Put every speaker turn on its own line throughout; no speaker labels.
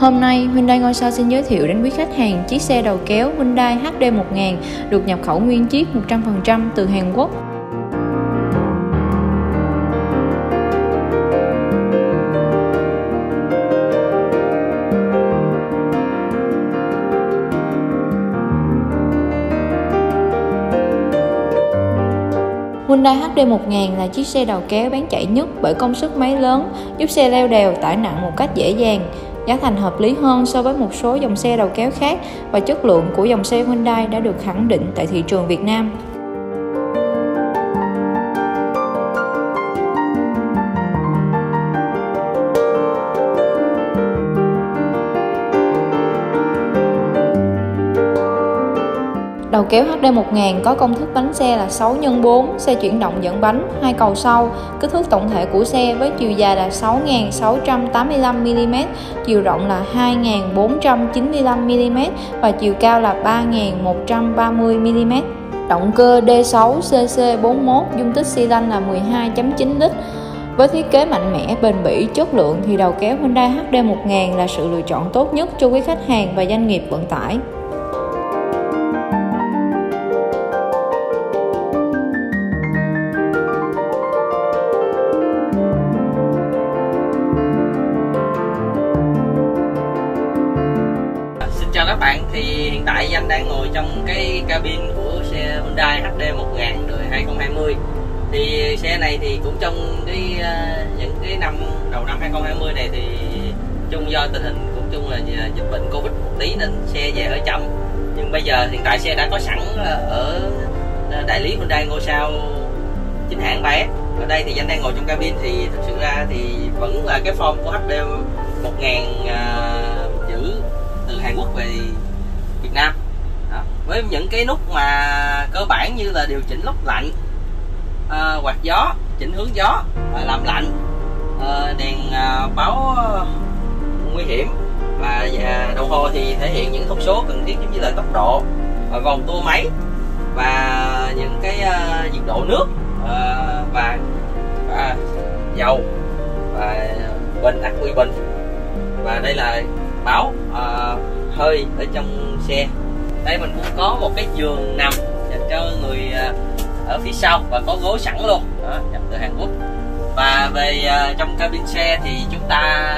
Hôm nay, Hyundai Ngôi Sao xin giới thiệu đến quý khách hàng chiếc xe đầu kéo Hyundai HD1000 được nhập khẩu nguyên chiếc 100% từ Hàn Quốc. Hyundai HD1000 là chiếc xe đầu kéo bán chạy nhất bởi công suất máy lớn, giúp xe leo đèo tải nặng một cách dễ dàng. Giá thành hợp lý hơn so với một số dòng xe đầu kéo khác và chất lượng của dòng xe Hyundai đã được khẳng định tại thị trường Việt Nam. Đầu kéo HD1000 có công thức bánh xe là 6 x 4, xe chuyển động dẫn bánh, hai cầu sau, kích thước tổng thể của xe với chiều dài là 6.685mm, chiều rộng là 2.495mm và chiều cao là 3.130mm. Động cơ D6 CC41 dung tích xi lanh là 12.9 lít. Với thiết kế mạnh mẽ, bền bỉ, chất lượng thì đầu kéo Hyundai HD1000 là sự lựa chọn tốt nhất cho quý khách hàng và doanh nghiệp vận tải.
Chào các bạn. Thì hiện tại anh đang ngồi trong cái cabin của xe Hyundai HD 1000 đời 2020 thì xe này thì cũng trong cái ờ, những cái năm đầu năm 2020 này thì chung do tình hình cũng chung là dịch bệnh Covid một tí nên xe về hơi chậm. Nhưng bây giờ hiện tại xe đã có sẵn ở ờ, đại lý Hyundai ngôi sao chính hãng 3S ở đây thì anh đang ngồi trong cabin thì thực sự ra thì vẫn là cái form của HD 1000 uh, Hàn Quốc về Việt Nam đó. với những cái nút mà cơ bản như là điều chỉnh lốc lạnh à, quạt gió chỉnh hướng gió à, làm lạnh à, đèn à, báo nguy hiểm và à, đồng hồ thì thể hiện những thông số cần thiết giống như là tốc độ à, vòng tua máy và những cái à, nhiệt độ nước à, và à, dầu và bình ắc quy bình và đây là báo à, hơi ở trong xe. Đây mình cũng có một cái giường nằm dành cho người à, ở phía sau và có gối sẵn luôn. Đó nhập từ Hàn Quốc. Và về à, trong cabin xe thì chúng ta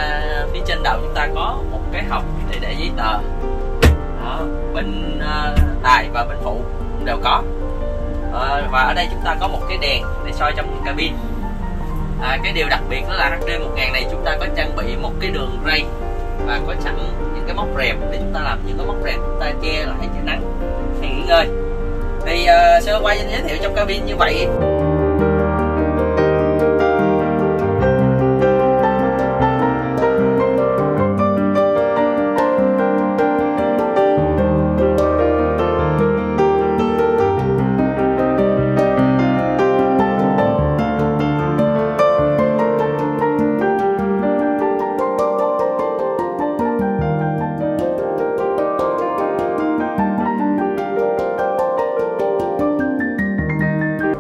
phía trên đầu chúng ta có một cái hộp để để giấy tờ. Đó, bên à, tài và bên phụ cũng đều có. Ờ, và ở đây chúng ta có một cái đèn để soi trong cabin. À, cái điều đặc biệt đó là HD 1000 này chúng ta có chúng ta làm những cái móc rèm chúng ta che lại cho nắng. Hay nghỉ ngơi. Thì ờ, uh, sơ qua giới thiệu trong cabin như vậy.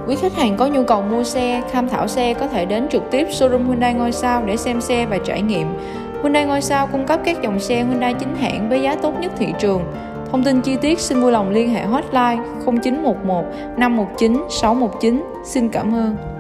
Quý khách hàng có nhu cầu mua xe, tham khảo xe có thể đến trực tiếp showroom Hyundai Ngôi Sao để xem xe và trải nghiệm. Hyundai Ngôi Sao cung cấp các dòng xe Hyundai chính hãng với giá tốt nhất thị trường. Thông tin chi tiết xin vui lòng liên hệ hotline 0911 519 619. Xin cảm ơn.